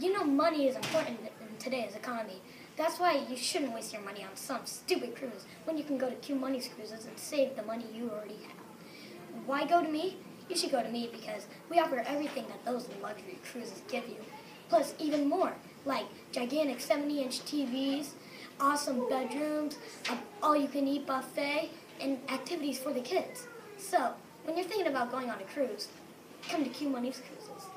You know money is important in today's economy. That's why you shouldn't waste your money on some stupid cruise when you can go to Q Money's cruises and save the money you already have. Why go to me? You should go to me because we offer everything that those luxury cruises give you. Plus even more, like gigantic 70-inch TVs, awesome bedrooms, a all-you-can-eat buffet, and activities for the kids. So, when you're thinking about going on a cruise, come to Q Money's Cruises.